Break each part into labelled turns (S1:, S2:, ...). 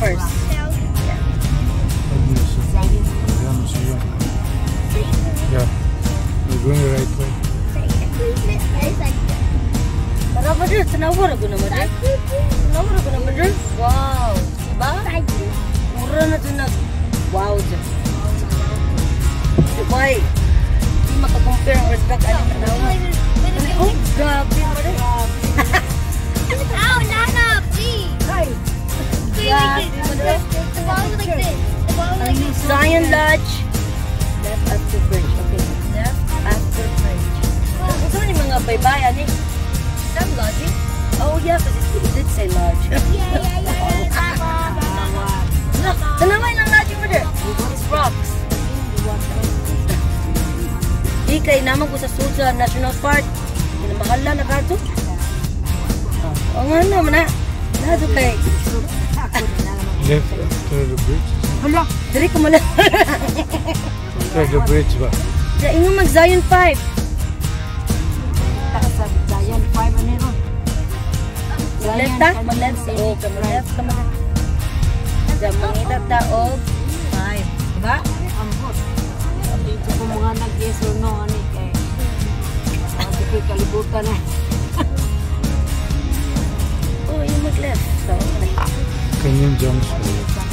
S1: first. Zion Lodge. Left after bridge. Okay. Left after bridge. Ito ni mga baybayan eh. Is that lodging? Oh yeah, but it, it did say lodge.
S2: Yeah, yeah, yeah.
S1: Look, tanaway ng lodging mo there. It's rocks. Di kay naman ko sa Susa National Park. Kinamahala na kato. Oh, nga naman na. Nado kay.
S3: Left after the bridge.
S1: Hala, diri ko mala.
S3: The bridge ba?
S1: Sa inyo mag Zion 5. Left ta? Mag-left. Oh, mag-left ka man. Sa mga taog. 5. Diba?
S4: Kung mga nag-yes or no, ano eh, kay Kasi ko'y kalibutan eh.
S1: Oh, yung mag-left. So,
S3: Canyon Junction.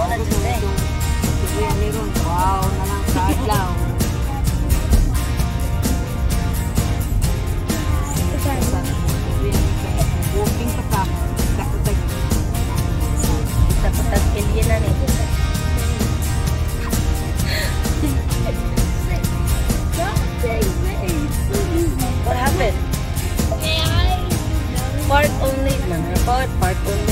S4: Sige, ano ron? Wow, na lang sa adlaw. Walking pa ka. Takotag.
S1: Tapos alien na ni. What happened? Park only. Man, report. Park only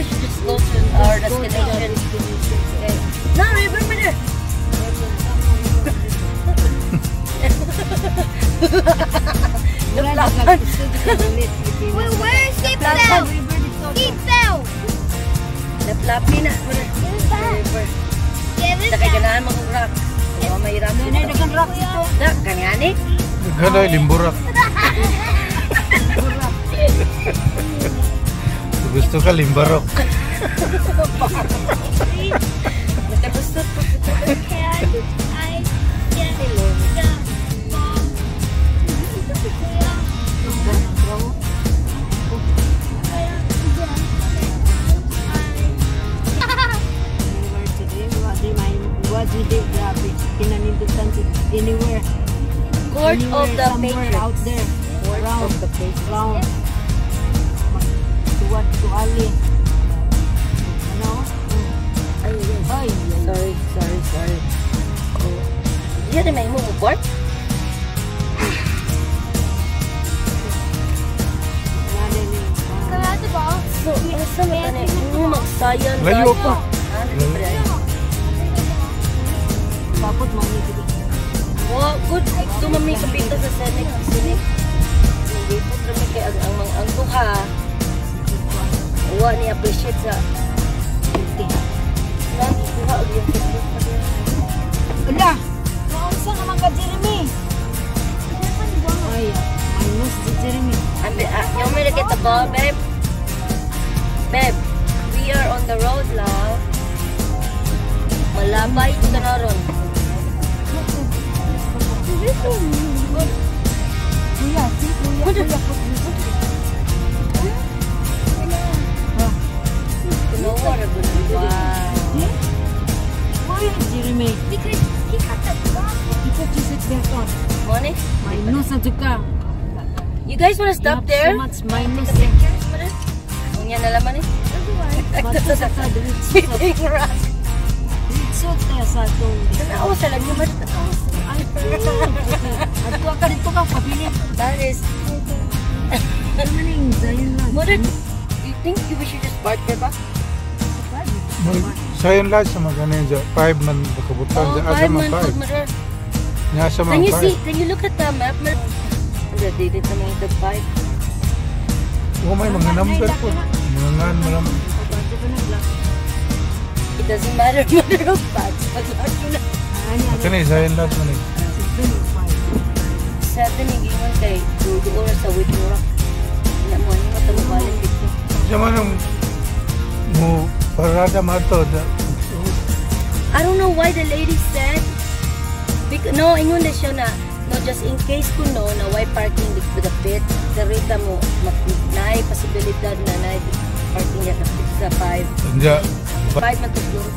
S1: know what? I think we should just go to our destination. Okay. No, na.
S4: Na ka gusto ko ulit.
S2: Wait, where is? Steve Bell!
S1: Naplapi na. Muna. River.
S2: Give it
S1: Sa kay
S2: back.
S1: ganahan mo. Oh, may rock.
S4: Nanay dagan rock ito.
S1: Na, kanyani?
S3: Gano'y limburak. Gusto ka limbarok.
S1: Masa mekanekmu maksa yan.
S3: Layo
S4: mami dito?
S1: Wa, itu mami kapita sa Senate. Senate. Hindi po kami kay ang ang ha. Appreciate sa Hindi. Lang kuha og yung
S4: Ala. Maunsa ka man ka Jeremy? Ay, I miss Jeremy.
S1: Babe? Babe, we are on the road, love. Malapay ka na ron.
S4: Kuya, see, kuya, kuya,
S1: he cut the dog.
S4: Because you sit
S1: there, You guys want
S4: to stop there?
S1: So. Rock.
S4: Ditsot tayo sa itong.
S1: Tanawa sa lagi, sa
S4: Ay, Ato ka dito ka. Pabili.
S1: That is,
S4: man yung Zion Lodge?
S1: mother, you think we should just park there ba?
S3: Sa yun lahat sa mga dyan. Five man bakabutan
S1: Oh,
S3: dyan. Asa
S1: five
S3: man
S1: months,
S3: five.
S1: mother.
S3: Nya sa
S1: Can
S3: mga
S1: you see, can you look at the map, dated na mga the five.
S3: O may mga number po. Mga ngan mo
S1: It doesn't matter if my nose bags, but not
S4: you know.
S3: Actually, isa yun lahat
S1: mo
S3: parada.
S1: I don't know why the lady said because, no, ingon na siya na no, just in case ko no, na why parking with the pit, the rita mo, na posibilidad na na naay parking na dapit sa 5
S3: Diya.
S1: 5 man to siguro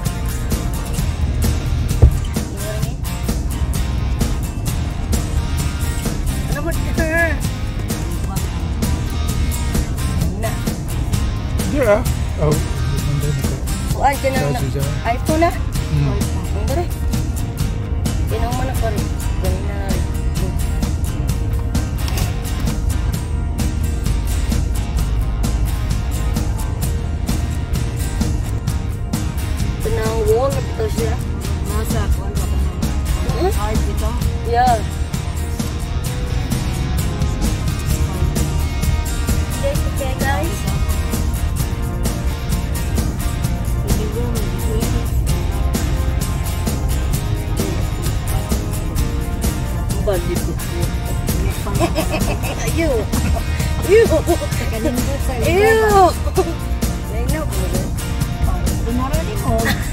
S1: Ingon ni? ano mo her na
S3: Diya. Oh. Ganda na ka.
S1: kuan ka na
S3: dyan.
S1: iPhone na All
S4: of those,
S1: yeah? Okay, guys. Ew! Ew! Ew! Ew! Ew!
S4: Ew! Ew!
S1: Ew! Ew! Ew!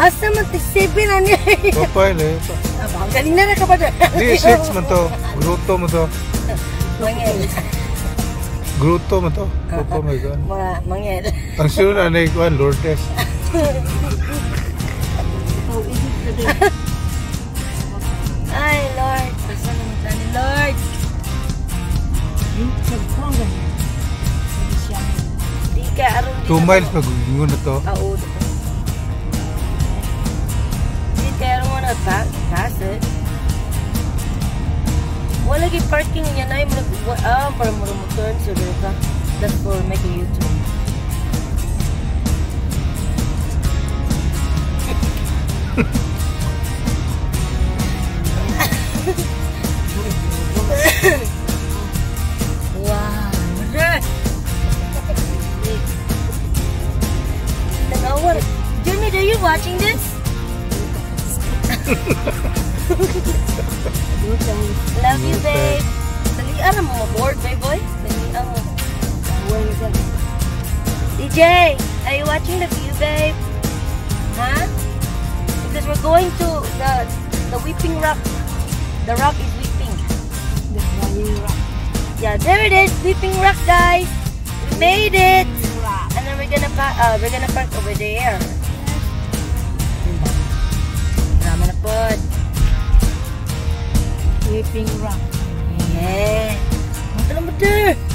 S1: Asa man tig-seven na niya.
S3: Papay le.
S1: Aba, ang galing na na ka ba?
S3: Di six man to. Gruto mo to.
S1: Mangel.
S3: Gruto mo to. Opo my God.
S1: Mga mangel.
S3: Ang sunod na na ikuan, Lourdes.
S1: Ay, Lord. Asa naman tayo ni Lord? Di ka aron di
S3: Two
S1: na-
S3: miles magugungo na to.
S1: Kaud. Pa pass it. Wala gi parking niya na yung ah, para mo mo turn so there. That's for making YouTube. wow. Tanawa. Jimmy, are you watching this?
S4: Two times.
S1: Love you, babe. Dalian mo ma-board, babe boy. Dalian mo.
S4: Away ka.
S1: DJ, are you watching the view, babe? Huh? Because we're going to the the weeping rock. The rock is weeping.
S4: The flying rock.
S1: Yeah, there it is, weeping rock, guys. We made it. And then we're gonna uh, we're gonna park over there. bird
S4: Keeping rock.
S1: Yeah. Mata
S4: lembut deh.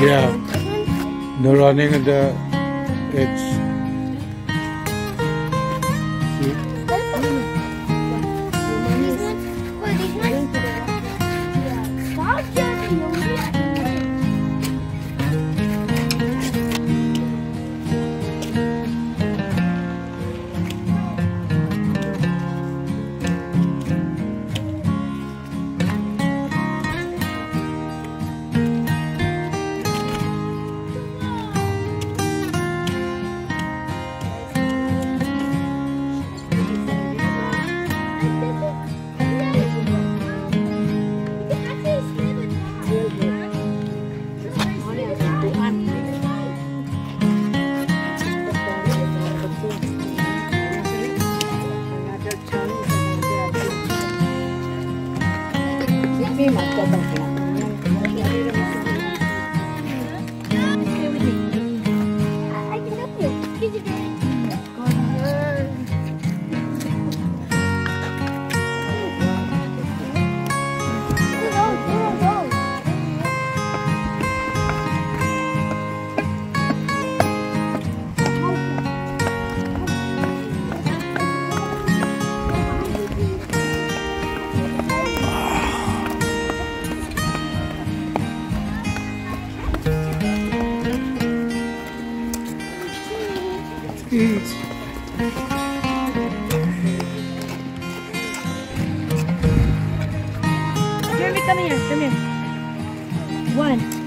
S1: Yeah.
S3: No running the, it's
S4: Come here, come here. One.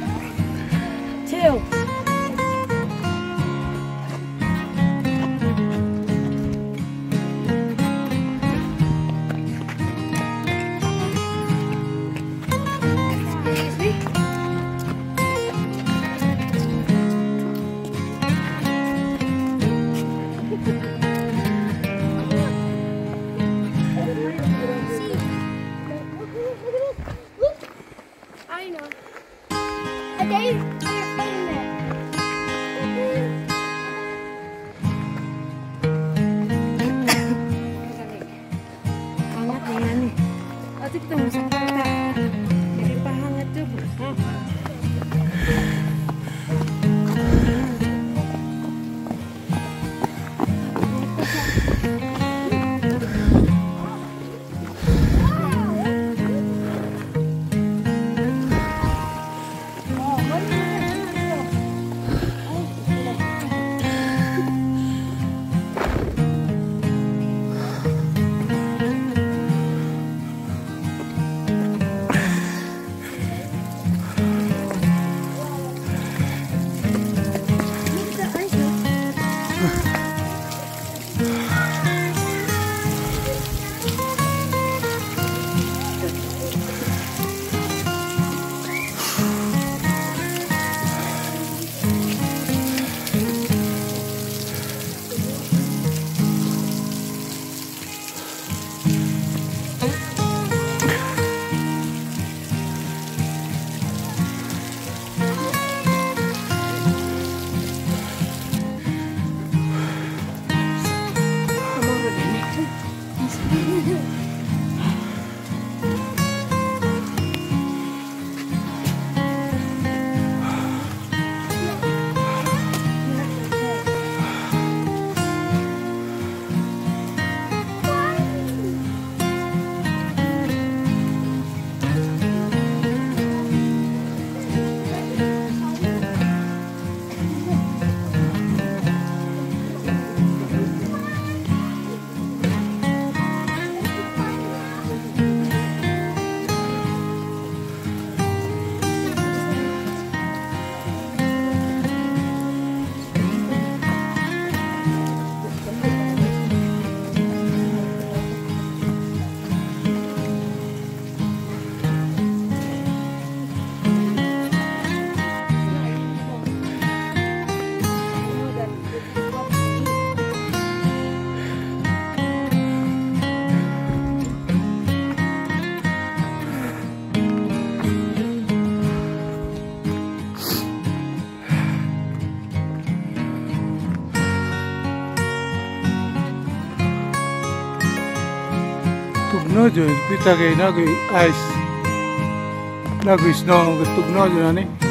S5: tugno jo pitagay nag ice nag snow tugno jo ani.